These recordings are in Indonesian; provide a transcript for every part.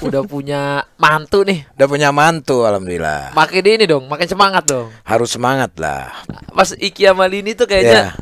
udah punya mantu nih. Udah punya mantu alhamdulillah. Makin ini dong, makin semangat dong. Harus semangat lah. Pas Iki sama Lini tuh kayaknya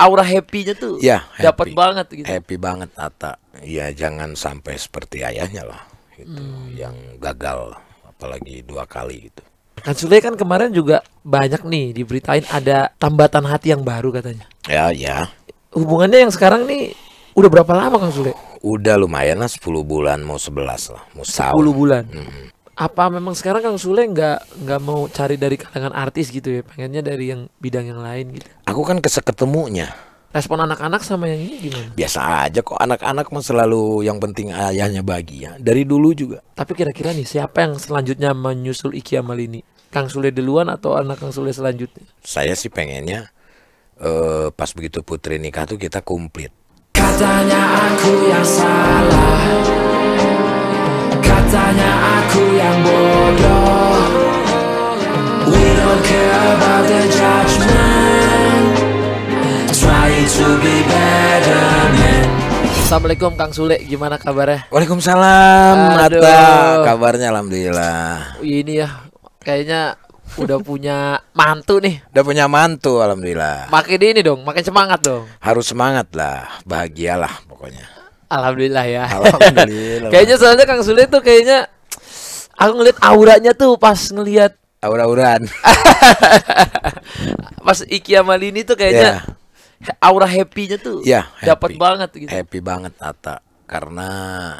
aura happy-nya tuh Ya, dapat happy. banget gitu. Happy banget Ata. Ya jangan sampai seperti ayahnya lah gitu. Yang gagal apalagi dua kali gitu. Kan Sule kan kemarin juga banyak nih diberitain ada tambatan hati yang baru katanya. Ya, ya. Hubungannya yang sekarang nih udah berapa lama Kang Sule? Udah lumayan lah 10 bulan mau 11 lah, mau 10 setahun. bulan. Mm. Apa memang sekarang Kang Sule nggak nggak mau cari dari kalangan artis gitu ya? Pengennya dari yang bidang yang lain gitu. Aku kan keseketemunya. Respon anak-anak sama yang ini gimana? Biasa aja kok anak-anak mah selalu yang penting ayahnya bahagia. Dari dulu juga. Tapi kira-kira nih siapa yang selanjutnya menyusul Iki sama Lini? Kang Sule duluan atau anak Kang Sule selanjutnya? Saya sih pengennya eh pas begitu putri nikah tuh kita komplit. Katanya aku yang salah Katanya aku yang bodoh We don't care about the judgment Try to be better man Assalamualaikum Kang Sule, gimana kabarnya? Waalaikumsalam, Aduh. Mata. Kabarnya alhamdulillah. Ini ya, kayaknya udah punya mantu nih. Udah punya mantu alhamdulillah. Makin ini dong, makin semangat dong. Harus semangat lah, bahagialah pokoknya. Alhamdulillah ya. Alhamdulillah. kayaknya soalnya Kang Sule tuh kayaknya aku ngeliat auranya tuh pas ngeliat Aura-auran. pas Iki sama Lini tuh kayaknya aura happy-nya tuh Ya, dapat happy. banget gitu. Happy banget Ata karena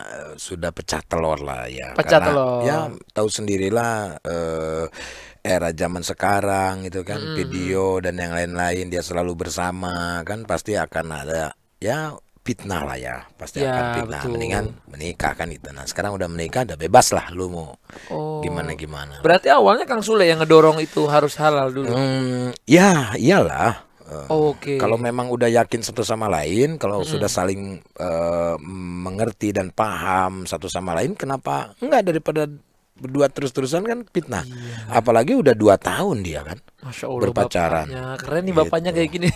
eh, sudah pecah telur lah ya. Pecah Karena, telur. Ya tahu sendirilah eh, era zaman sekarang itu kan video dan yang lain-lain dia selalu bersama kan pasti akan ada ya fitnah lah ya pasti Ya, akan fitnah betul. mendingan menikah kan itu nah sekarang udah menikah udah bebas lah lu mau Oh. gimana gimana Berarti awalnya Kang Sule yang ngedorong itu harus halal dulu. Hmm, ya iyalah Eh, Oke. Kalau memang udah yakin satu sama lain, kalau sudah saling eh, mengerti dan paham satu sama lain, kenapa enggak daripada berdua terus-terusan kan fitnah. Apalagi udah dua tahun dia kan. Masya Allah berpacaran. bapaknya. Keren nih Gitu. bapaknya kayak gini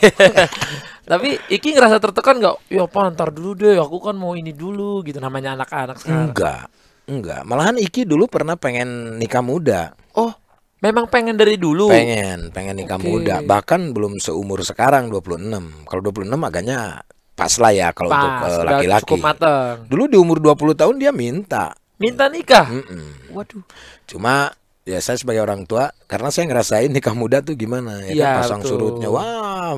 Tapi Iki ngerasa tertekan nggak? Ya apa ntar dulu deh Aku kan mau ini dulu gitu Namanya anak-anak sekarang Enggak, enggak. Malahan Iki dulu pernah pengen nikah muda. Oh memang pengen dari dulu Pengen, pengen nikah Oke. muda. Bahkan belum seumur sekarang 26. Kalau 26 agaknya pas lah ya kalau untuk eh, laki-laki. cukup mateng Dulu di umur 20 tahun dia minta. Minta nikah? Mm-mm. Waduh. Cuma ya saya sebagai orang tua karena saya ngerasain nikah muda tuh gimana ya Iya, kan pasang betul. surutnya. Wah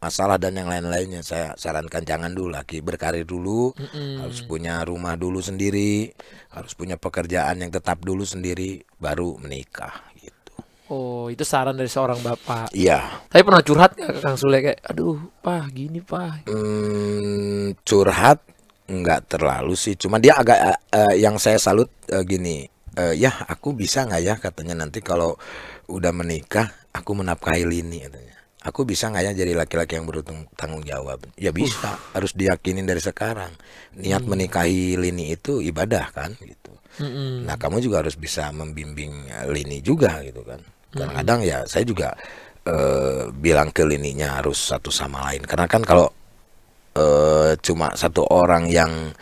masalah dan yang lain-lainnya. Saya sarankan jangan dulu lagi berkarir dulu. Harus punya rumah dulu sendiri. Harus punya pekerjaan yang tetap dulu sendiri baru menikah gitu. Oh itu saran dari seorang bapak. Iya. Tapi pernah curhat nggak Kang Sule? Kayak Aduh pah gini pah Hmm, curhat nggak terlalu sih cuma dia agak eh, yang saya salut eh, gini eh, ya aku bisa nggak ya? katanya nanti kalau udah menikah aku menafkahi Lini katanya. Aku bisa nggak ya jadi laki-laki yang bertanggung jawab? Ya bisa harus diyakinin dari sekarang. Niat menikahi Lini itu ibadah kan gitu. Mm-mm. Nah, kamu juga harus bisa membimbing Lini juga gitu kan. Kadang-kadang ya saya juga eh, bilang ke Lininya harus satu sama lain. Karena kan kalau eh, cuma satu orang yang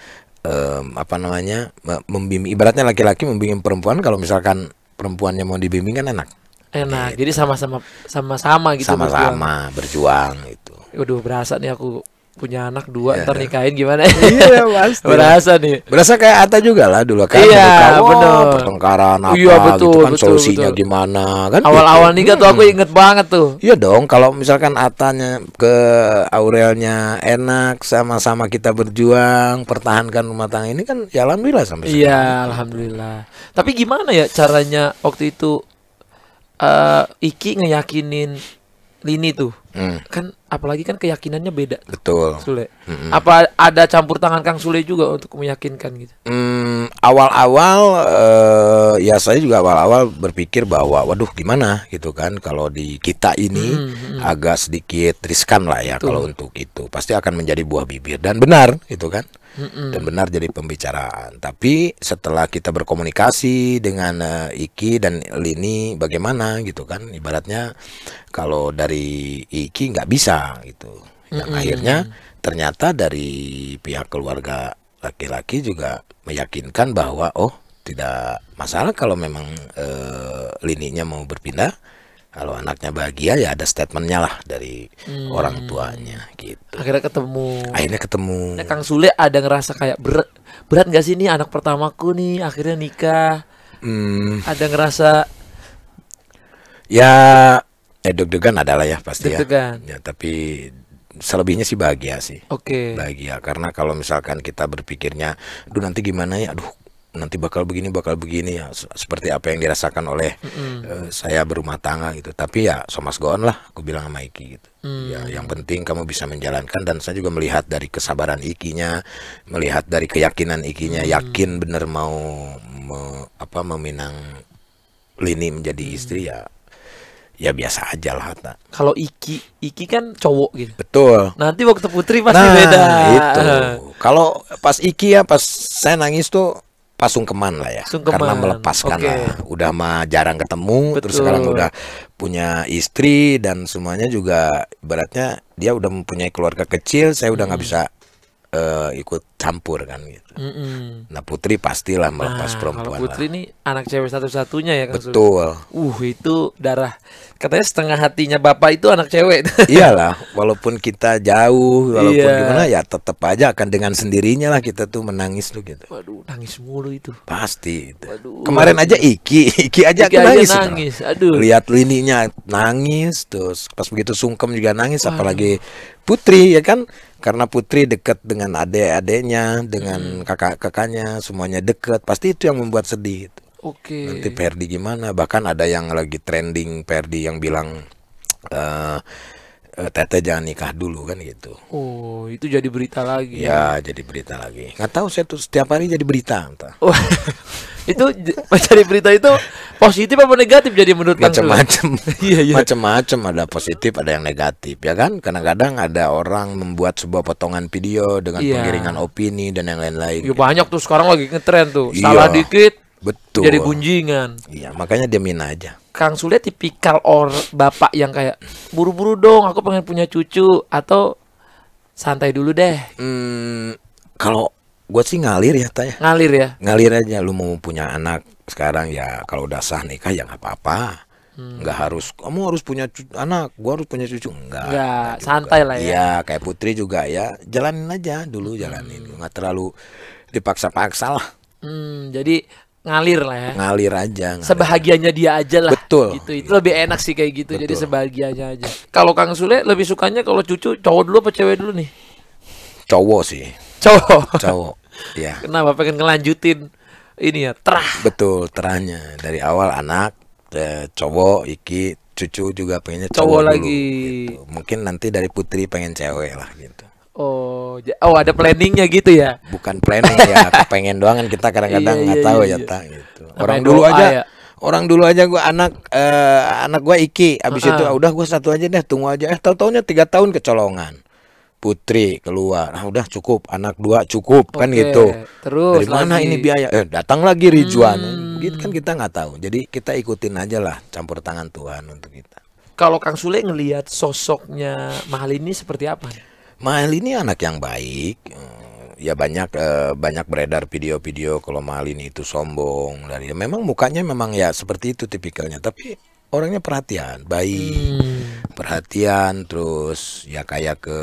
em, apa namanya me- membimbing, ibaratnya laki-laki membimbing perempuan, kalau misalkan perempuannya mau dibimbing kan enak. Enak jadi sama-sama Sama-sama gitu berjuang. Sama-sama berjuang gitu. Waduh berasa nih aku Punya anak dua Ya. Ntar nikahin gimana Iya, pasti. Berasa nih Berasa kayak Ata juga lah dulu kan. Iya, bener. Pertengkaran apa Iya, betul, gitu kan betul, solusinya betul. gimana kan. Awal-awal gitu. nikah tuh aku inget banget tuh Iya dong, kalau misalkan Atanya ke Aurelnya enak, sama-sama kita berjuang, pertahankan rumah tangga ini kan ya alhamdulillah sampai sekarang. Iya, alhamdulillah. Tapi gimana ya caranya waktu itu eh Iki ngeyakinin Lini tuh? Hmm, Kan apalagi kan keyakinannya beda. betul. Sule. Mm-mm. Apa ada campur tangan Kang Sule juga untuk meyakinkan gitu? Hmm, awal-awal eh, ya saya juga awal-awal berpikir bahwa waduh gimana gitu kan kalau di kita ini Hmm, agak sedikit riskan lah ya Betul. kalau untuk itu. Pasti akan menjadi buah bibir dan benar gitu kan. Mm-mm. dan benar jadi pembicaraan. Tapi setelah kita berkomunikasi dengan eh, Iki dan Lini, bagaimana gitu kan? Ibaratnya kalau dari Iki nggak bisa gitu. Yang Mm-mm. akhirnya ternyata dari pihak keluarga laki-laki juga meyakinkan bahwa oh tidak masalah kalau memang eh, lininya mau berpindah kalau anaknya bahagia ya ada statementnya lah dari orang tuanya gitu Akhirnya ketemu. akhirnya ketemu Nah, Kang Sule ada ngerasa kayak berat berat gak sih nih anak pertamaku nih akhirnya nikah. Hmm, Ada ngerasa ya eh deg-degan adalah ya pasti Deg-degan. ya ya tapi selebihnya sih bahagia sih oke. bahagia karena kalau misalkan kita berpikirnya aduh nanti gimana ya aduh nanti bakal begini bakal begini ya. Se- seperti apa yang dirasakan oleh eh, saya berumah tangga gitu. Tapi ya so mas go on lah aku bilang sama Iki gitu. Ya yang penting kamu bisa menjalankan dan saya juga melihat dari kesabaran Ikinya melihat dari keyakinan Ikinya yakin bener mau me- apa meminang Lini menjadi istri ya ya biasa aja lah Ta. Kalau Iki, Iki kan cowok gitu. betul. Nanti waktu putri pasti nah beda. itu. Kalau pas Iki ya pas saya nangis tuh pas sungkeman lah ya Sungkeman, karena melepaskan oke. lah udah mah jarang ketemu terus Betul. sekarang udah punya istri dan semuanya juga beratnya dia udah mempunyai keluarga kecil saya udah Hmm. nggak bisa eh, ikut campur kan gitu Mm-mm. nah putri pastilah melepas Nah, perempuan kalau Putri lah. nih anak cewek satu-satunya ya Sule. betul Uh, itu darah. Katanya setengah hatinya bapak itu anak cewek. iyalah walaupun kita jauh walaupun Iya. gimana ya tetap aja akan dengan sendirinya lah kita tuh menangis tuh gitu Waduh, nangis mulu itu. Pasti itu. Waduh. Kemarin aja Iki, Iki aja Iki aku aja nangis. itu. nangis, aduh. Lihat lininya nangis, terus pas begitu sungkem juga nangis, apalagi Putri ya kan, karena Putri dekat dengan adik-adiknya, Hmm. dengan kakak-kakaknya, semuanya dekat, pasti itu yang membuat sedih. Oke. Nanti Perdi gimana? Bahkan ada yang lagi trending Perdi yang bilang eh eh, Tete jangan nikah dulu kan gitu. Oh, itu jadi berita lagi. Ya jadi berita lagi. Nggak tahu saya tuh setiap hari jadi berita. Entah. Wah, itu jadi berita itu positif apa negatif jadi menurut macam-macam Iya, iya. macam-macam ada positif ada yang negatif ya kan kadang-kadang ada orang membuat sebuah potongan video dengan Iya. pengiringan opini dan yang lain-lain Ya banyak tuh sekarang lagi ngetren tuh. Iya. Salah dikit betul jadi gunjingan. iya makanya diamin aja Kang Sule tipikal or bapak yang kayak buru-buru dong, aku pengen punya cucu atau santai dulu deh, hmm, kalau gue sih ngalir ya tanya ngalir ya. ngalir aja lu mau punya anak sekarang ya kalau udah sah nikah ya nggak apa-apa Hmm. nggak harus kamu harus punya cu- anak gua harus punya cucu enggak Nggak, juga. santai lah ya. Iya, kayak putri juga ya jalanin aja dulu jalanin nggak terlalu dipaksa-paksa lah Hmm, jadi ngalir lah ya. ngalir aja ngalir. Sebahagianya dia aja lah. Betul. Gitu. Itu lebih enak sih kayak gitu. Jadi Betul. sebahagianya aja. Kalau Kang Sule lebih sukanya kalau cucu cowok dulu apa cewek dulu nih? cowok sih Cowok. cowok ya Kenapa pengen ngelanjutin ini ya? Terah. betul terahnya dari awal anak eh, cowok iki cucu juga pengennya cowok, Cowok dulu, lagi. gitu. mungkin nanti dari putri pengen cewek lah gitu Oh, oh ada planningnya gitu ya? bukan planning ya kepengen doang kan kita kadang-kadang Iya, nggak iya, tahu iya, ya iya. tak gitu Namanya orang dulu aja ya. orang dulu aja gua anak eh, anak gua Iki abis Ah. itu ah, udah gua satu aja deh tunggu aja eh tahu taunya tiga tahun kecolongan putri keluar ah udah cukup anak dua cukup kan Oke, gitu terus dari mana lagi. ini biaya eh datang lagi Ridwan Hmm. gitu kan kita nggak tahu jadi kita ikutin aja lah campur tangan Tuhan untuk kita Kalau Kang Sule ngelihat sosoknya Mahal ini seperti apa? Mahal ini anak yang baik. eh, Ya banyak eh, banyak beredar video-video kalau Mahal ini itu sombong dari memang mukanya memang ya seperti itu tipikalnya tapi orangnya perhatian, baik. Hmm. Perhatian terus ya kayak ke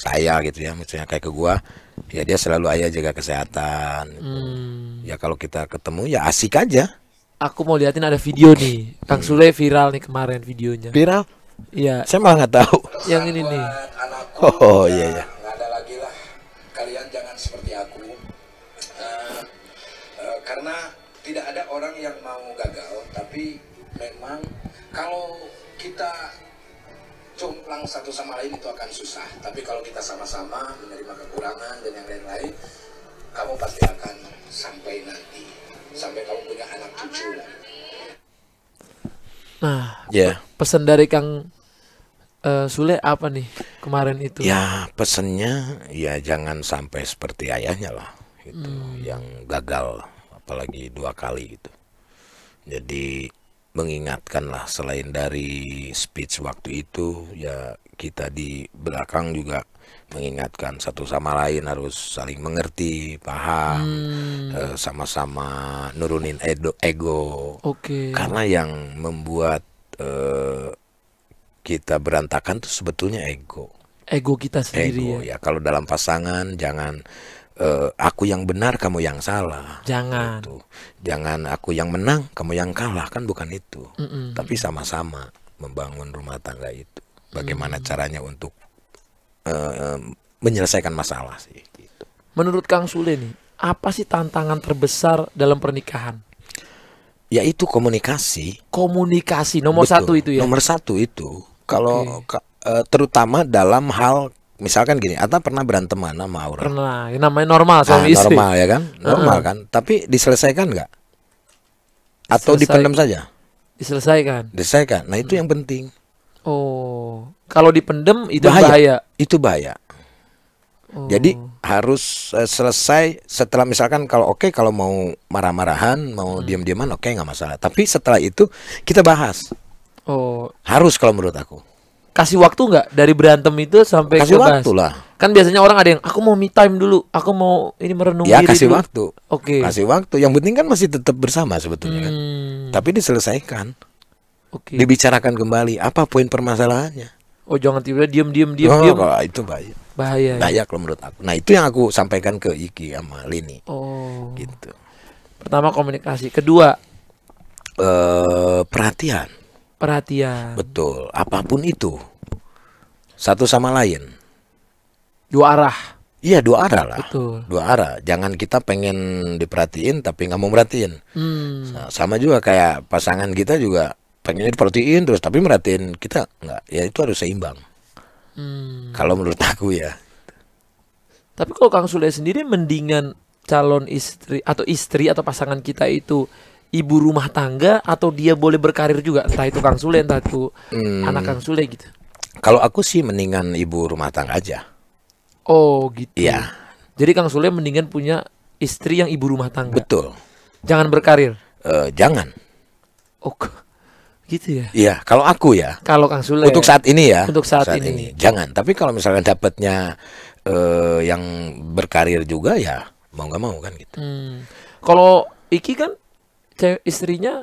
saya gitu ya misalnya kayak ke gua ya dia selalu ayah jaga kesehatan Hmm. ya kalau kita ketemu ya asik aja Aku mau liatin ada video nih. Kang Sule viral nih kemarin videonya. viral Iya, saya malah nggak tahu yang ini nih. oh iya iya nggak ada lagi lah kalian jangan seperti aku Eh, eh, karena tidak ada orang yang mau gagal tapi memang kalau kita jomplang satu sama lain itu akan susah. Tapi kalau kita sama-sama menerima kekurangan dan yang lain-lain kamu pasti akan sampai nanti. Sampai kamu punya anak cucu. Nah, ya. pesan dari Kang eh, Sule apa nih kemarin itu? Ya pesennya ya jangan sampai seperti ayahnya lah gitu yang gagal apalagi dua kali gitu. Jadi mengingatkan lah selain dari speech waktu itu ya kita di belakang juga mengingatkan satu sama lain harus saling mengerti, paham, eh, sama-sama nurunin edo- ego. Oke. Karena yang membuat eh, kita berantakan tuh sebetulnya ego. Ego kita sendiri Ego ya. ya. Kalau dalam pasangan jangan eh, aku yang benar, kamu yang salah. Jangan. Gitu. Jangan aku yang menang, kamu yang kalah kan bukan itu. Mm-mm. Tapi sama-sama membangun rumah tangga itu. Bagaimana Mm. caranya untuk eh, menyelesaikan masalah sih. Gitu. Menurut Kang Sule nih, apa sih tantangan terbesar dalam pernikahan? Yaitu komunikasi. Komunikasi nomor Betul. satu itu ya. Nomor satu itu. Kalau ka- eh, terutama dalam hal misalkan gini, Ata pernah berantem mana sama Aura? Pernah, yang namanya normal Ah, suami istri. normal ya kan? Normal kan? Tapi diselesaikan nggak? Atau Selesai. dipendam saja? Diselesaikan. Diselesaikan. Nah, itu yang penting. Oh, kalau dipendem itu Bahaya. bahaya. Itu bahaya. Oh. Jadi harus eh, selesai setelah misalkan kalau oke kalau mau marah-marahan, Hmm. mau diam-diaman oke nggak masalah. Tapi setelah itu kita bahas. oh, Harus kalau menurut aku. Kasih waktu nggak dari berantem itu sampai Kasih ke bahas? waktu lah. Kan biasanya orang ada yang aku mau me time dulu, aku mau ini merenung Ya diri kasih dulu. waktu. Oke. Kasih waktu. Yang penting kan masih tetap bersama sebetulnya kan. Hmm, Tapi diselesaikan, Oke. dibicarakan kembali apa poin permasalahannya. Oh jangan tiba-tiba diem diem diem Oh, diem itu bahaya. bahaya. ya? Bahaya kalau menurut aku. Nah, itu yang aku sampaikan ke Iki sama Lini Oh. gitu. Pertama komunikasi, kedua Eh perhatian. perhatian. Betul, apa pun itu. Satu sama lain. Dua arah. Iya, dua arah lah. Betul. Dua arah. Jangan kita pengen diperhatiin tapi nggak mau merhatiin. Hmm. Nah, sama juga kayak pasangan kita juga pengen diperhatiin terus tapi merhatiin kita nggak. Ya itu harus seimbang. Hmm. Kalau menurut aku ya. Tapi kalau Kang Sule sendiri mendingan calon istri atau istri atau pasangan kita itu ibu rumah tangga atau dia boleh berkarir juga entah itu Kang Sule entah itu Hmm, anak Kang Sule gitu. Kalau aku sih mendingan ibu rumah tangga aja. Oh gitu. Iya, Jadi Kang Sule mendingan punya istri yang ibu rumah tangga. betul. Jangan berkarir. Eh, jangan. Oh gitu ya. Iya, kalau aku ya. Kalau Kang Sule Untuk saat ini ya. Untuk saat ini. Jangan. Tapi kalau misalnya dapatnya eh, yang berkarir juga ya mau nggak mau kan gitu. Hmm. Kalau Iki kan istrinya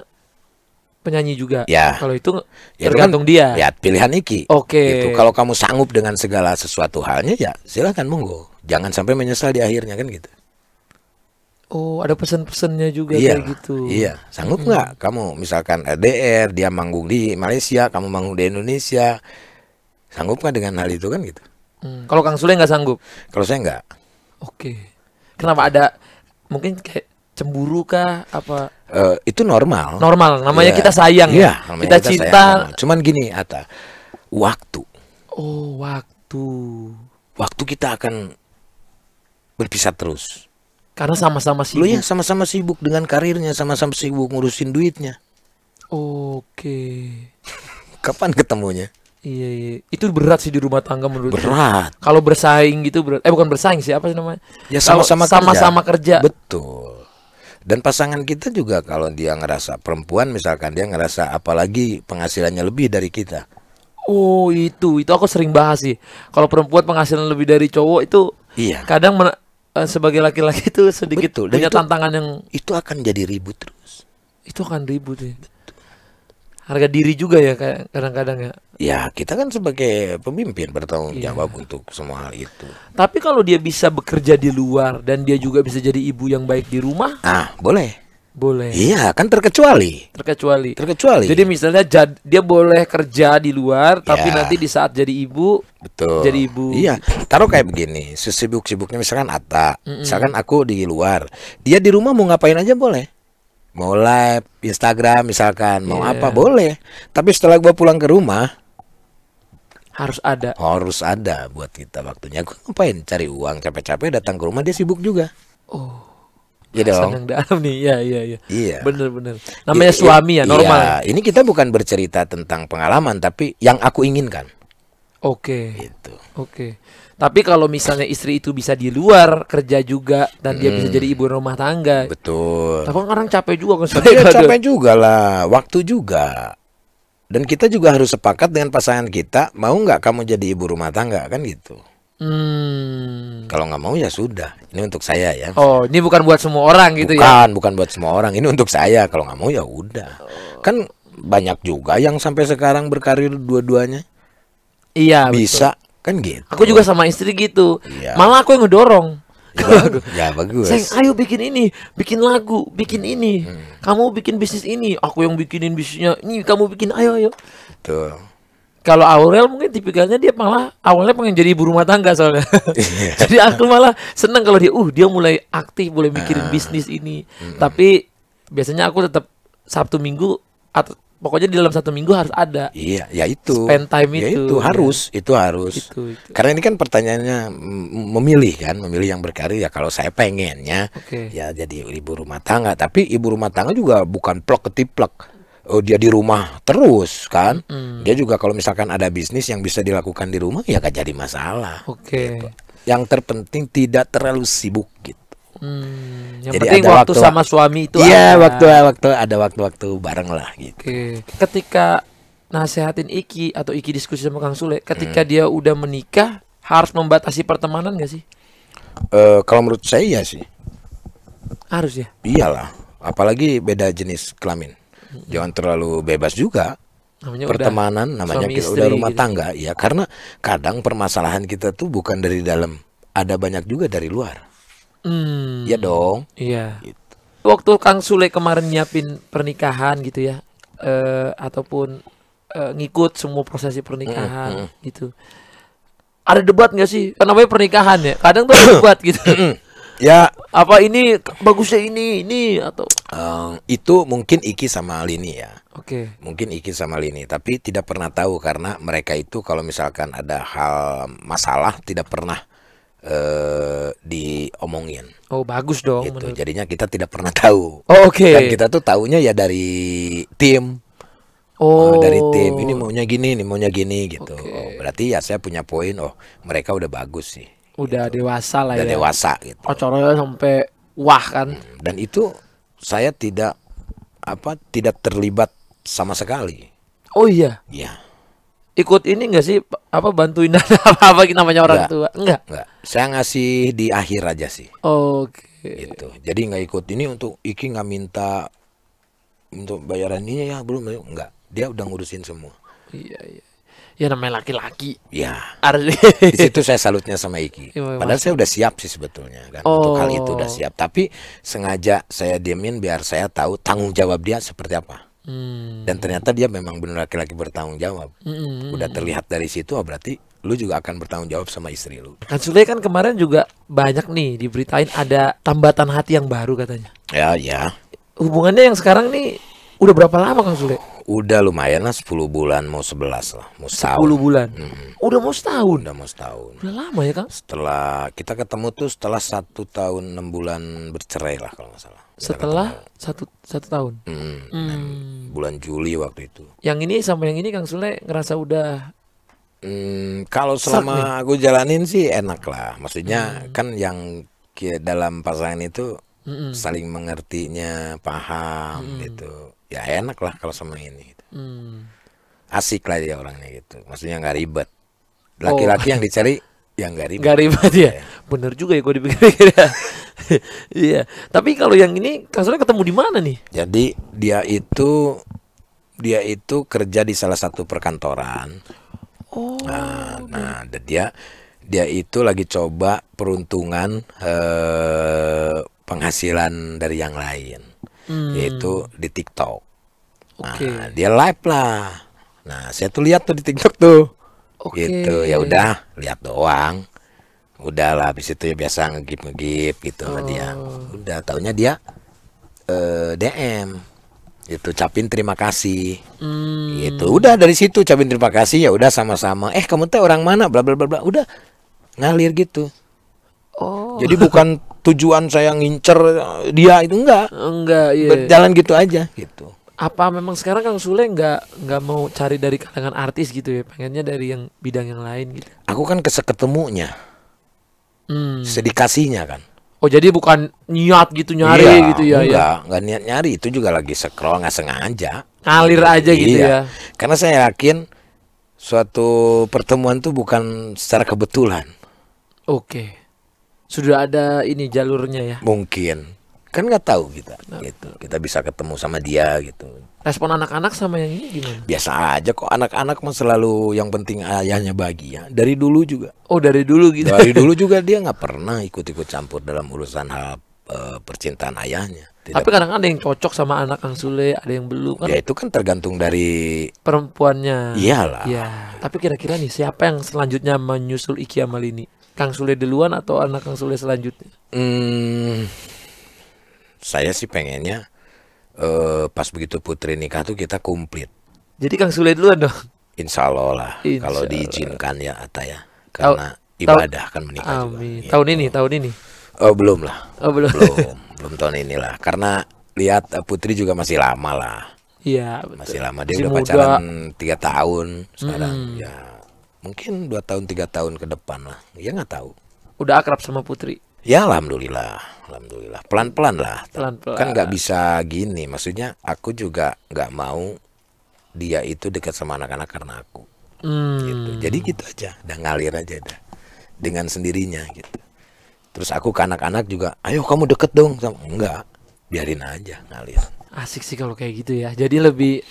penyanyi juga. Ya. Kalau itu Ya, itu tergantung kan, dia. Ya pilihan Iki. Oke. Gitu. Kalau kamu sanggup dengan segala sesuatu halnya ya silakan monggo. Jangan sampai menyesal di akhirnya kan gitu. Oh, ada pesan-pesannya juga iya. kayak gitu. Iya. Sanggup nggak kamu misalkan LDR dia manggung di Malaysia, kamu manggung di Indonesia. Sanggup nggak dengan hal itu kan gitu. Hmm. Kalau Kang Sule nggak sanggup. Kalau saya nggak. Oke. Kenapa ada mungkin kayak cemburu kah apa Eh, itu normal. normal namanya Iya. kita sayang Iya, ya. namanya Kita sayang, cinta. Cuman gini Ata, waktu, Oh, waktu. waktu kita akan berpisah terus. Karena sama-sama Lu ya sibuk. sama-sama sibuk dengan karirnya, sama-sama sibuk ngurusin duitnya. Oke. Kapan ketemunya? Iya, iya. Itu berat sih di rumah tangga menurut Berat. Kalau bersaing gitu berat. Eh bukan bersaing sih, apa sih namanya? Ya sama-sama sama-sama kerja. Betul. Dan pasangan kita juga kalau dia ngerasa perempuan misalkan dia ngerasa apalagi penghasilannya lebih dari kita. Oh, itu. Itu aku sering bahas sih. Kalau perempuan penghasilan lebih dari cowok itu Iya. kadang men- eh, sebagai laki-laki itu sedikit Betul, dan punya itu- tantangan yang Itu akan jadi ribut terus. itu akan ribut ya. Harga diri juga ya kadang-kadang ya. Ya, kita kan sebagai pemimpin bertanggung Iya. jawab untuk semua hal itu. Tapi kalau dia bisa bekerja di luar dan dia juga bisa jadi ibu yang baik di rumah, Ah, boleh. boleh. Iya, kan terkecuali. Terkecuali. Terkecuali. Jadi misalnya jad- dia boleh kerja di luar, tapi Ya. nanti di saat jadi ibu, Betul. Jadi ibu. Iya, taruh kayak begini, sesibuk-sibuknya misalkan Ata, misalkan aku di luar, dia di rumah mau ngapain aja boleh. Mau live Instagram misalkan, mau Iya. apa boleh. Tapi setelah gua pulang ke rumah, harus ada. harus ada buat kita waktunya. Gua ngapain cari uang capek-capek datang ke rumah dia sibuk juga. Oh, Iya pesan dong. yang dalam nih. Iya, iya, iya. Iya. Bener-bener. Namanya I- i- suami ya, normal. Iya, ini kita bukan bercerita tentang pengalaman, tapi yang aku inginkan. Oke. Gitu. Oke. Tapi kalau misalnya istri itu bisa di luar kerja juga dan dia bisa jadi ibu rumah tangga. Betul. Tapi kan orang capek juga kan Ada- capek juga lah, waktu juga. Dan kita juga harus sepakat dengan pasangan kita, mau nggak kamu jadi ibu rumah tangga kan gitu. Hmm. Kalau nggak mau ya sudah. Ini untuk saya ya. Oh, ini bukan buat semua orang gitu ya. bukan, bukan buat semua orang. Ini untuk saya. Kalau nggak mau ya udah. Kan banyak juga yang sampai sekarang berkarir dua-duanya. Iya, betul. Kan gitu. Aku juga sama istri gitu. Iya. Malah aku yang ngedorong. ya bagus. Sayang, ayo bikin ini, bikin lagu, bikin ini. Hmm. Kamu bikin bisnis ini, aku yang bikinin bisnisnya. Ini kamu bikin, ayo ayo. Tuh. Kalau Aurel mungkin tipikalnya dia malah awalnya pengen jadi ibu rumah tangga soalnya. Iya. jadi aku malah seneng kalau dia, uh dia mulai aktif, mulai Ah. mikirin bisnis ini. Hmm. Tapi biasanya aku tetap Sabtu Minggu atau pokoknya di dalam satu minggu harus ada. Iya, ya itu. Spend time Ya itu, itu ya. harus, itu harus. Itu, itu. Karena ini kan pertanyaannya mm, memilih kan, memilih yang berkarir ya kalau saya pengennya Oke. ya jadi ibu rumah tangga, tapi ibu rumah tangga juga bukan plek ketiplek. Oh dia di rumah terus kan. Dia juga kalau misalkan ada bisnis yang bisa dilakukan di rumah ya gak jadi masalah. Oke. Yang terpenting tidak terlalu sibuk gitu. Hmm, yang Jadi penting ada waktu, waktu- sama suami itu Iya, ada. waktu waktu ada waktu-waktu bareng lah gitu. Oke. Ketika nasehatin Iki atau Iki diskusi sama Kang Sule, ketika Hmm. dia udah menikah harus membatasi pertemanan gak sih? Eh, kalau menurut saya iya sih. Harus ya. Iyalah, apalagi beda jenis kelamin. Jangan terlalu bebas juga. Namanya Pertemanan udah namanya kita istri udah rumah gitu. tangga ya karena kadang permasalahan kita tuh bukan dari dalam, ada banyak juga dari luar. Hmm, Ya dong. Iya. Gitu. Waktu Kang Sule kemarin nyiapin pernikahan gitu ya, eh, ataupun eh, ngikut semua prosesi Hmm, pernikahan gitu. Ada debat nggak sih? Kan namanya pernikahan ya. Kadang tuh ada debat gitu. Ya Apa ini bagusnya ini ini atau eh, itu mungkin Iki sama Lini ya. Oke. Mungkin Iki sama Lini, tapi tidak pernah tahu karena mereka itu kalau misalkan ada hal masalah tidak pernah eh diomongin Oh bagus dong. gitu. menurut- Jadinya kita tidak pernah tahu. Oh, Oke. Dan kita tuh taunya ya dari tim. Oh Oh, dari tim ini maunya gini, ini maunya gini gitu. Oke. Oh, berarti ya saya punya poin. Oh, mereka udah bagus sih. udah dewasa lah Udah ya. dewasa gitu. Pacarnya sampai wah kan. Dan itu saya tidak apa tidak terlibat sama sekali. Oh iya. Ya, Ikut ini enggak sih apa bantuin dana apa apa namanya orang Enggak. tua? Enggak. enggak. Saya ngasih di akhir aja sih. Oke. Gitu. Jadi nggak ikut ini untuk Iki nggak minta untuk bayaran ini ya belum enggak. Dia udah ngurusin semua. Iya iya. Ya namanya laki-laki. Ya. Harus di situ saya salutnya sama Iki. Iya, Padahal saya udah siap sih sebetulnya kan untuk hal itu udah Oh. siap. Tapi sengaja saya diemin biar saya tahu tanggung jawab dia seperti apa. Hmm. Dan ternyata dia memang benar laki-laki bertanggung jawab. Mm-mm. Udah terlihat dari situ, oh berarti lu juga akan bertanggung jawab sama istri lu. Kan Sule kan kemarin juga banyak nih diberitain ada tambatan hati yang baru katanya. Ya, ya. Hubungannya yang sekarang nih udah berapa lama Kang Sule? Udah lumayan lah 10 bulan mau 11 lah, mau 10 setahun. bulan. Mm, Udah mau setahun. udah mau setahun. Udah lama ya Kang? Setelah kita ketemu tuh setelah satu tahun enam bulan bercerai lah kalau nggak salah. Setelah satu satu tahun. ketemu. Mm, Hmm. bulan Juli waktu itu. Yang ini sama yang ini Kang Sule ngerasa udah Hmm, kalau selama aku jalanin sih enak lah. Maksudnya Hmm. kan yang dalam pasangan itu Mm-mm. saling mengertinya, paham gitu. Ya enak lah kalau sama ini. gitu. Hmm. Asik lah dia orangnya gitu. Maksudnya nggak ribet. Laki-laki yang dicari yang nggak ribet. Gak ribet ya? Bener juga ya kalau dipikir-pikir ya. Iya. Tapi kalau yang ini Sule ketemu di mana nih? Jadi dia itu dia itu kerja di salah satu perkantoran. Oh. Nah, nah, dan dia dia itu lagi coba peruntungan eh, penghasilan dari yang lain, Hmm. yaitu di TikTok. Nah, Oke. dia live lah. Nah, saya tuh lihat tuh di TikTok tuh. Oke. Gitu. Ya udah, lihat doang. Udah lah, habis itu ya biasa ngegip ngegip gitu sama dia. Oh. Udah, taunya dia eh, DM. Itu capin terima kasih Hmm. gitu udah dari situ ucapin terima kasih ya udah sama-sama eh kamu teh orang mana bla bla bla bla udah ngalir gitu Oh. jadi bukan tujuan saya ngincer dia itu enggak enggak iya. berjalan gitu aja gitu Apa memang sekarang Kang Sule nggak nggak mau cari dari kalangan artis gitu ya? Pengennya dari yang bidang yang lain gitu. aku kan keseketemunya Hmm. sedikasinya kan Oh jadi bukan niat gitu nyari Iya, gitu ya? ya. enggak enggak niat nyari itu juga lagi scroll nggak sengaja Ngalir aja gitu Iya. ya. karena saya yakin suatu pertemuan tuh bukan secara kebetulan Oke. Sudah ada ini jalurnya ya. Mungkin kan nggak tahu kita gitu. Kita bisa ketemu sama dia gitu. Respon anak-anak sama yang ini gimana? Biasa aja kok anak-anak mah selalu yang penting ayahnya bahagia. Dari dulu juga. Oh dari dulu gitu. Dari dulu juga dia nggak pernah ikut-ikut campur dalam urusan hal eh, percintaan ayahnya. Tidak Tapi kadang ada yang cocok sama anak Kang Sule, ada yang belum kan ya itu kan tergantung dari perempuannya. iyalah. Iya. Tapi kira-kira nih siapa yang selanjutnya menyusul Iki Amal ini? Kang Sule duluan atau anak Kang Sule selanjutnya? Hmm, saya sih pengennya eh pas begitu putri nikah tuh kita komplit. Jadi Kang Sule duluan dong. Insya Allah lah. Insya Kalau Allah. diizinkan ya Ata ya. Karena Tau- ibadah kan menikah juga. Amin. Iya. Tahun ini, tahun ini. Oh belum lah. Oh belum. Belum. belum tahun ini lah. Karena lihat eh, putri juga masih lama lah. Iya, betul. Masih lama dia Masih udah muda. pacaran tiga tahun sekarang. Ya mungkin dua tahun tiga tahun ke depan lah. Ya nggak tahu. Udah akrab sama Putri. Ya alhamdulillah, alhamdulillah. Pelan-pelan lah. Pelan-pelan. Kan nggak bisa gini. Maksudnya aku juga nggak mau dia itu dekat sama anak-anak karena aku. Hmm. Gitu. Jadi gitu aja, udah ngalir aja dah. Dengan sendirinya gitu. Terus aku ke anak-anak juga, ayo kamu deket dong sama enggak. Biarin aja ngalir. Asik sih kalau kayak gitu ya. Jadi lebih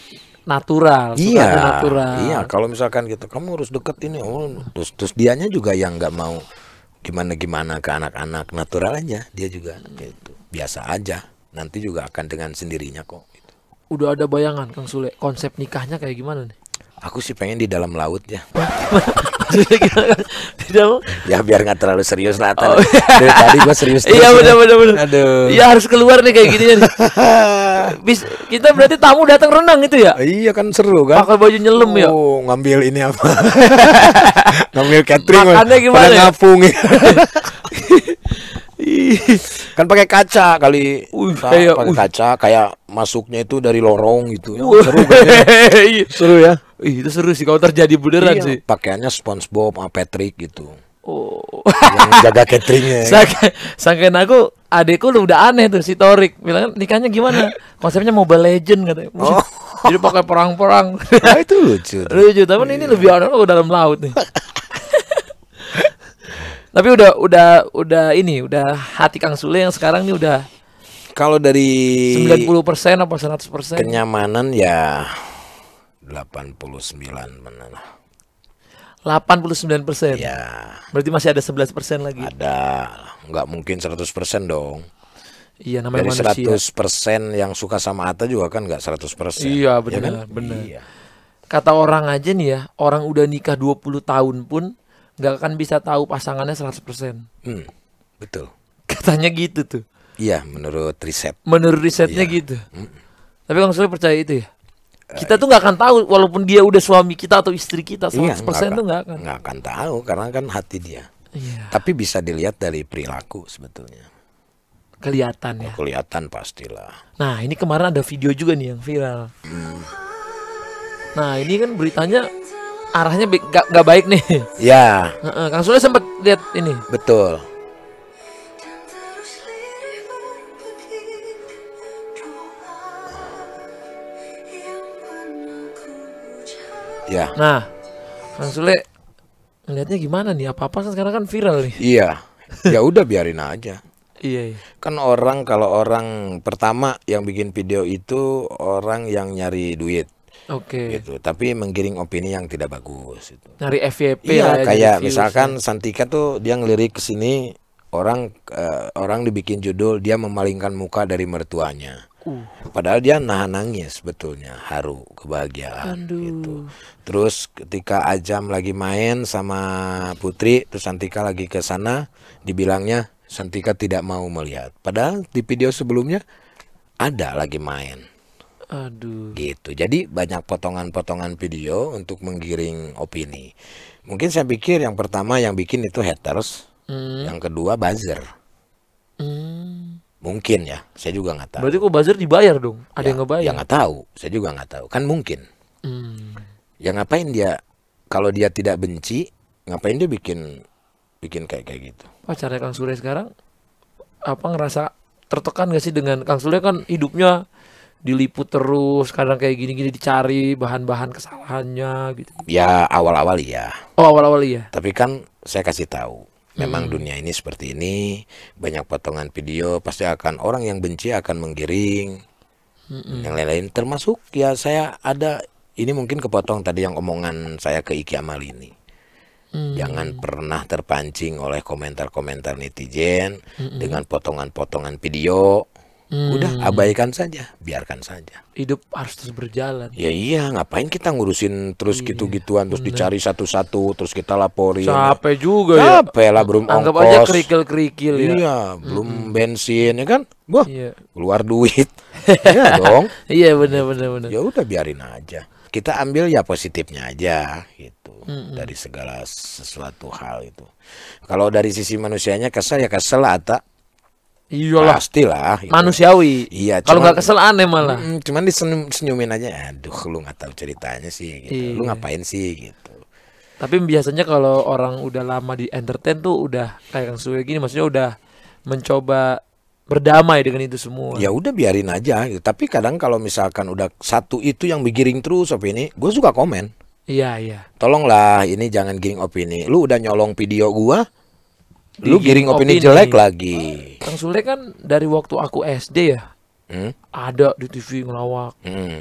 natural, Iya, natural. iya. Kalau misalkan gitu, kamu harus deket ini. Oh, terus terus dianya juga yang nggak mau gimana gimana ke anak-anak natural aja. Dia juga gitu. Biasa aja. Nanti juga akan dengan sendirinya kok. Gitu. Udah ada bayangan Kang Sule, konsep nikahnya kayak gimana nih? Aku sih pengen di dalam laut ya. Ya biar nggak terlalu serius lah. Tan. Dari tadi gua serius. Oh. Iya ya. benar benar benar. Aduh. Iya harus keluar nih kayak gini nih. Bis, kita berarti tamu datang renang itu ya? Iya kan seru kan? Pakai baju nyelem ya? Oh, ngambil ini apa? ngambil catering. Makannya gimana ya? ngapung ya. Kan pakai kaca kali. Sa- kayak- pakai kaca kayak masuknya itu dari lorong gitu. Ya, Wah. seru kan? ya? Iya. seru ya. Ih, itu seru sih kalau terjadi beneran Iya, sih. Pakaiannya SpongeBob sama Patrick gitu. Oh. Yang jaga cateringnya. ya. Sangka, sangkain aku adekku udah aneh tuh si Torik bilang nikahnya gimana konsepnya Mobile Legend katanya Oh. jadi pakai perang-perang Ah, itu lucu. lucu tapi ini lebih aneh lu dalam laut nih tapi udah udah udah ini udah hati Kang Sule yang sekarang nih udah Kalau dari 90% apa 100% kenyamanan ya 89 mana lah. 89% Ya, berarti masih ada 11% lagi ada nggak mungkin 100% dong. iya namanya Dari manusia 100% yang suka sama Ata juga kan nggak 100%. Iya, ya benar, benar. Iya. kata orang aja nih ya orang udah nikah 20 tahun pun nggak akan bisa tahu pasangannya 100% Hmm, betul. katanya gitu tuh Iya, menurut riset. menurut risetnya Iya. gitu tapi Kang Sule percaya itu ya kita tuh nggak akan tahu walaupun dia udah suami kita atau istri kita 100% Iya, tuh nggak akan nggak akan tahu karena kan hati dia. iya Tapi bisa dilihat dari perilaku sebetulnya. kelihatan ya Kelihatan pastilah. nah ini kemarin ada video juga nih yang viral nah ini kan beritanya arahnya nggak nggak baik nih Ya, Heeh, Kang Sule sempat lihat ini betul. Ya, nah Kang Sule ngelihatnya gimana nih apa apa sekarang kan viral nih iya. Ya udah biarin aja. iya, iya. Kan orang kalau orang pertama yang bikin video itu orang yang nyari duit oke gitu, tapi menggiring opini yang tidak bagus itu. nyari FYP Iya, ya, kayak misalkan ya. Santika tuh dia ngelirik ke sini orang eh, orang dibikin judul dia memalingkan muka dari mertuanya. Uh. Padahal dia nahan nangis sebetulnya, haru, kebahagiaan Aduh. gitu. Terus ketika Ajam lagi main sama Putri, terus Santika lagi ke sana, dibilangnya Santika tidak mau melihat. Padahal di video sebelumnya ada lagi main aduh gitu. Jadi banyak potongan-potongan video untuk menggiring opini. Mungkin saya pikir yang pertama yang bikin itu haters, Hmm. yang kedua buzzer. Hmm. Mungkin ya, saya juga nggak tahu. Berarti kok buzzer dibayar dong? Ada Ya, yang ngebayar? Ya nggak tahu, saya juga nggak tahu. Kan mungkin. Hmm. Ya ngapain dia kalau dia tidak benci, ngapain dia bikin bikin kayak kayak gitu? Pacarnya Kang Sule sekarang apa ngerasa tertekan gak sih dengan Kang Sule kan hidupnya diliput terus, kadang kayak gini-gini dicari bahan-bahan kesalahannya gitu. Ya awal-awal ya, Oh awal-awal iya. tapi kan saya kasih tahu Memang dunia ini seperti ini, banyak potongan video, pasti akan orang yang benci akan menggiring, yang lain-lain. Termasuk ya saya ada ini mungkin kepotong tadi yang omongan saya ke Iki Amal ini. Jangan pernah terpancing oleh komentar-komentar netizen dengan potongan-potongan video. Udah abaikan saja, biarkan saja. Hidup harus terus berjalan. Ya iya, ngapain kita ngurusin terus gitu-gituan terus dicari satu-satu terus kita laporin. Capek juga ya. Capek lah belum Anggap ongkos. aja kerikil-kerikil ya. Iya, belum bensin ya kan? Wah, Iya. keluar duit. ya dong. Iya benar benar benar. Ya udah biarin aja. Kita ambil ya positifnya aja gitu. Dari segala sesuatu hal itu. Kalau dari sisi manusianya kesel ya kesel lah Ata. Iyalah. Pastilah. gitu. Manusiawi. Iya, Kalau nggak kesel aneh malah. Mm, cuman disenyum senyumin aja. Aduh, lu nggak tahu ceritanya sih gitu. Lu Iya. ngapain sih gitu. Tapi biasanya kalau orang udah lama di entertain tuh udah kayak Kang Suwe gini maksudnya udah mencoba berdamai dengan itu semua. Ya udah biarin aja gitu. Tapi kadang kalau misalkan udah satu itu yang begiring terus opini, gue suka komen. Iya iya. Tolonglah ini jangan giring opini. Lu udah nyolong video gua, lu giring opini, opini. jelek lagi. Kang Sule kan dari waktu aku SD ya Hmm? ada di TV ngelawak. Hmm.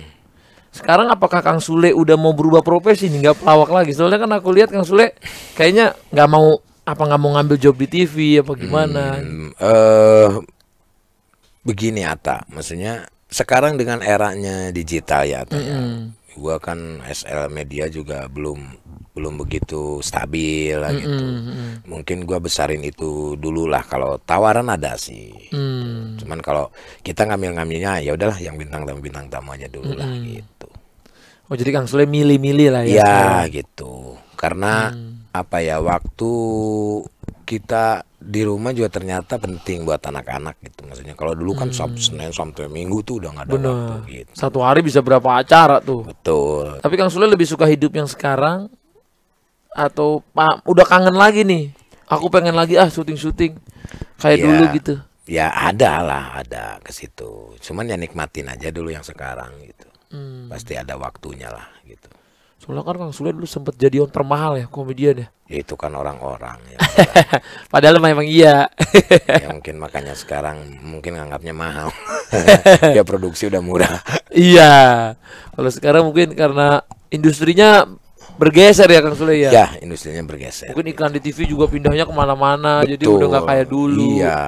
Sekarang apakah Kang Sule udah mau berubah profesi nih nggak pelawak lagi? Soalnya kan aku lihat Kang Sule kayaknya nggak mau apa nggak mau ngambil job di TV apa gimana? Hmm, eh begini Ata, maksudnya sekarang dengan eranya digital ya Ata ya. Hmm. Gua kan SL media juga belum belum begitu stabil lah gitu. Hmm. Mungkin gua besarin itu dulu lah kalau tawaran ada sih. Hmm. Cuman kalau kita ngambil-ngambilnya ya udahlah yang bintang tamu bintang tamu aja dulu lah Hmm. gitu. Oh jadi Kang Sule milih-milih lah ya. Ya sekarang. gitu. Karena Hmm. apa ya waktu kita di rumah juga ternyata penting buat anak-anak gitu. Maksudnya kalau dulu kan Sabtu Senin sampai Minggu tuh udah nggak ada Hmm. Waktu gitu. Satu hari bisa berapa acara tuh? Betul. Tapi Kang Sule lebih suka hidup yang sekarang atau Pak udah kangen lagi nih? Aku pengen lagi ah syuting-syuting kayak Ya. dulu gitu. Ya ada lah, ada ke situ. Cuman ya nikmatin aja dulu yang sekarang gitu. Hmm. Pasti ada waktunya lah gitu. Soalnya kan Kang Sule dulu sempat jadi on termahal ya komedian ya. Ya itu kan orang-orang ya. Padahal memang iya. ya mungkin makanya sekarang mungkin nganggapnya mahal. ya produksi udah murah. iya. Kalau sekarang mungkin karena industrinya bergeser ya Kang Sule ya. Ya, industrinya bergeser. Mungkin iklan di TV juga pindahnya ke mana-mana, jadi udah nggak kayak dulu. Iya.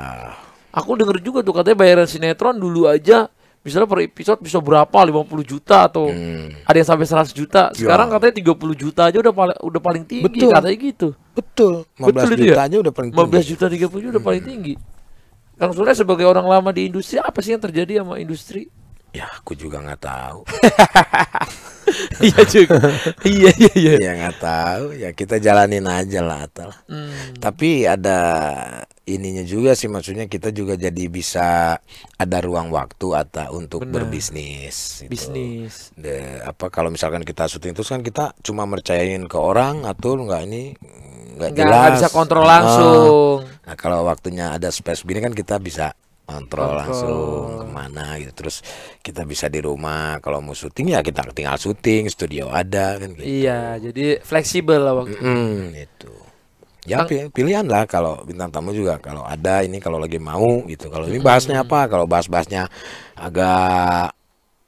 Aku denger juga tuh katanya bayaran sinetron dulu aja misalnya per episode bisa berapa 50 juta atau Hmm, ada yang sampai 100 juta. Sekarang katanya 30 juta aja udah paling udah paling tinggi Betul. katanya gitu. betul. 15 Betul itu juta ya? aja udah paling 15 tinggi. juta 30 juta udah paling tinggi. Kang Sule sebagai orang lama di industri apa sih yang terjadi sama industri? Ya, aku juga nggak tahu. Iya juga. iya iya iya. ya nggak tahu. Ya kita jalanin aja lah, Atal. Hmm. Tapi ada ininya juga sih maksudnya kita juga jadi bisa ada ruang waktu Ata untuk Benar. berbisnis. gitu. Bisnis. De- apa kalau misalkan kita syuting terus kan kita cuma mercayain ke orang atau nggak ini nggak jelas nggak bisa kontrol langsung. Nah kalau waktunya ada space begini kan kita bisa kontrol langsung ke mana gitu terus kita bisa di rumah kalau mau syuting ya kita tinggal syuting studio ada kan gitu. Iya, jadi fleksibel lah waktu. Mm, itu ya Kang- pi- pilihan lah kalau bintang tamu juga kalau ada ini kalau lagi mau gitu kalau ini bahasnya apa kalau bahas-bahasnya agak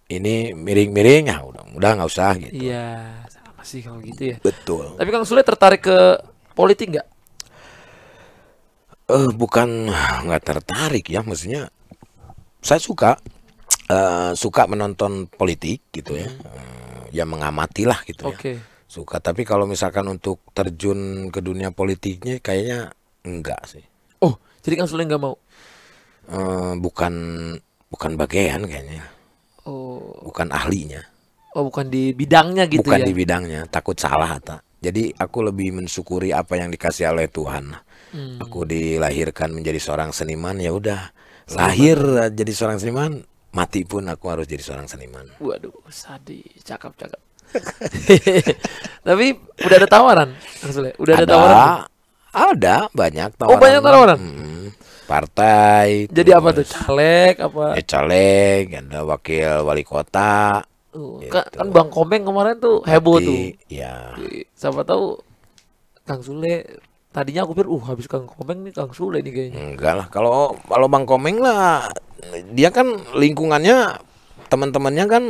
ini miring-miring ya udah udah nggak usah gitu Iya, sama sih kalau gitu ya. betul Tapi Kang Sule tertarik ke politik nggak? Eh bukan nggak tertarik ya maksudnya saya suka eh, suka menonton politik gitu ya Eh, ya mengamati lah gitu. Oke. ya suka tapi kalau misalkan untuk terjun ke dunia politiknya kayaknya enggak sih Oh, jadi Kang Sule nggak mau? Eh, bukan bukan bagian kayaknya Oh, bukan ahlinya oh bukan di bidangnya gitu bukan ya? di bidangnya takut salah Ata. jadi aku lebih mensyukuri apa yang dikasih oleh Tuhan Hmm. aku dilahirkan menjadi seorang seniman ya udah lahir jadi seorang seniman mati pun aku harus jadi seorang seniman Waduh, sadis, cakep cakep. Tapi udah ada tawaran, Kang Sule. Udah ada, tawaran. belum? ada banyak tawaran Oh, banyak tawaran? Hmm, partai Jadi apa tuh? terus Caleg apa? ya caleg ada wakil wali kota Tuh, gitu. kan, kan Bang Komeng kemarin tuh heboh tuh. Bupati, ya Siapa tahu Kang Sule tadinya aku pikir uh habis Kang Komeng nih Kang Sule nih kayaknya. Enggak lah, kalau kalau Bang Komeng lah, dia kan lingkungannya teman-temannya kan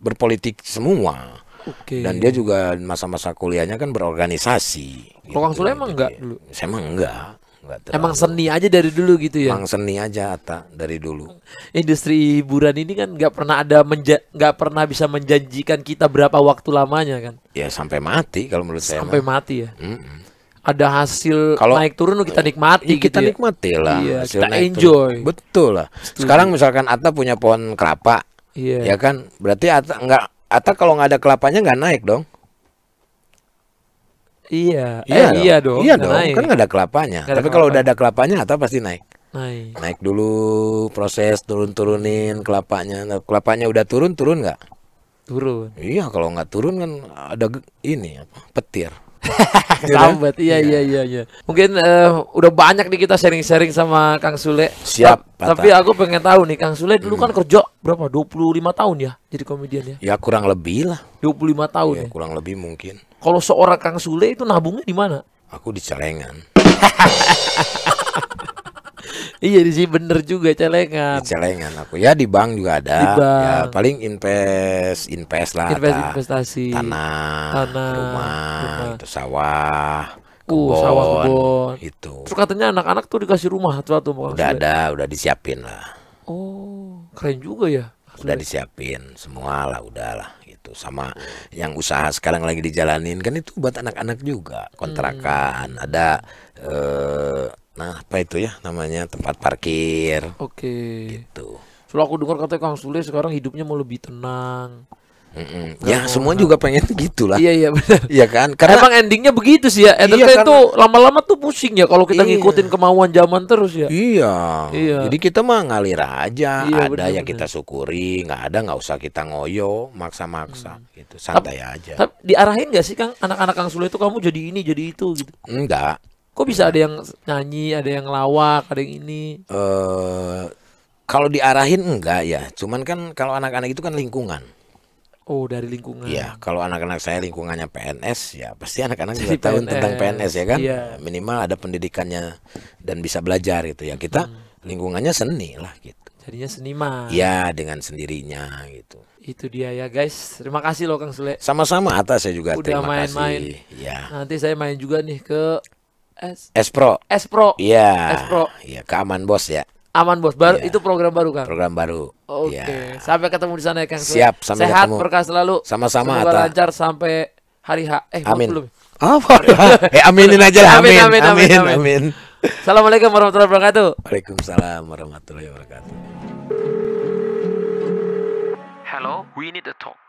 berpolitik semua. Oke. Dan dia juga masa-masa kuliahnya kan berorganisasi. Kalau Kang gitu. Sule emang Jadi, enggak dulu? Saya emang enggak. enggak Emang terlalu. seni aja dari dulu gitu ya. Emang seni aja Ata dari dulu. Industri hiburan ini kan nggak pernah ada nggak pernah bisa menjanjikan kita berapa waktu lamanya kan. Ya sampai mati kalau menurut saya. Sampai mati ya. Mm-mm. Ada hasil Kalau- naik turun kita nikmati Iya, kita gitu ya. nikmati lah. Iya, hasil kita naik turun. enjoy. Betul lah. Sekarang misalkan Ata punya pohon kelapa, Iya. ya kan? Berarti Ata enggak Ata kalau nggak ada kelapanya nggak naik dong. Iya. eh, iya dong. Iya nggak dong. naik. Kan nggak ada kelapanya. Nggak ada Tapi kalau udah ada kelapanya Ata pasti naik. Naik. Naik dulu proses turun-turunin kelapanya. Nah, kelapanya udah turun turun nggak? Turun. Iya kalau nggak turun kan ada ini apa? Petir. Iya kan? Sambat. Iya, iya, iya, iya. Mungkin eh, udah banyak nih kita sharing-sharing sama Kang Sule. Siap, Ta-. Hmm. Tapi aku pengen tahu nih Kang Sule dulu kan kerja berapa? 25 tahun ya jadi komedian ya. Ya kurang lebih lah. 25 tahun Ya, ya. kurang lebih mungkin. Kalau seorang Kang Sule itu nabungnya di mana? Aku di celengan. Iya di sini bener juga celengan. Di celengan aku. Ya di bank juga ada. Di bank. Ya paling invest, invest lah. Invest Ata. investasi. Tanah, Tanah, rumah, rumah. itu sawah, Uh, sawah, kebun. Itu. Terus katanya anak-anak tuh dikasih rumah satu-satu sama Kang Udah ada, udah disiapin lah. Oh, keren juga ya. Udah disiapin semua lah, udah lah gitu. Sama yang usaha sekarang lagi dijalanin kan itu buat anak-anak juga. Kontrakan, Hmm. ada eh nah apa itu ya namanya tempat parkir Oke. gitu. Soalnya aku dengar katanya Kang Sule sekarang hidupnya mau lebih tenang. Mm-mm. Ya semua juga pengen gitu lah. Iya iya benar. Iya kan? Karena Emang endingnya begitu sih ya. Entertain Iya, itu lama-lama tuh pusing ya kalau kita Iya. ngikutin kemauan zaman terus ya. Iya. Iya. Jadi kita mah ngalir aja. Iya, ada ya bener-bener. kita syukuri, nggak ada nggak usah kita ngoyo, maksa-maksa gitu. Santai aja. Tapi diarahin gak sih Kang anak-anak Kang Sule itu kamu jadi ini jadi itu gitu. Enggak. Kok bisa ada yang nyanyi, ada yang lawak, ada yang ini. Eh kalau diarahin enggak ya. Cuman kan kalau anak-anak itu kan lingkungan. Oh, dari lingkungan. Iya, kalau anak-anak saya lingkungannya PNS ya pasti anak-anak juga Jadi tahu PNS, tentang PNS ya kan. iya. Minimal ada pendidikannya dan bisa belajar gitu ya. Kita Hmm. lingkungannya seni lah gitu. Jadinya seniman. Ya dengan sendirinya gitu. Itu dia ya guys. Terima kasih loh Kang Sule. Sama-sama atas saya juga Udah terima main-main. kasih. Ya. Nanti saya main juga nih ke S Espro. S Pro. Iya. Espro. Iya, keaman bos ya. Aman bos. Baru Iya. itu program baru Kang. Program baru. Oke. Iya. Sampai ketemu di sana ya Kang. Siap, sampai Sehat ketemu. berkah selalu. Sama-sama, Semoga lancar sampai hari H. Eh, Amin. belum. Apa? eh aminin aja lah. Amin, Amin, amin, amin, amin, amin. Assalamualaikum warahmatullahi wabarakatuh. Waalaikumsalam warahmatullahi wabarakatuh. Hello, we need to talk.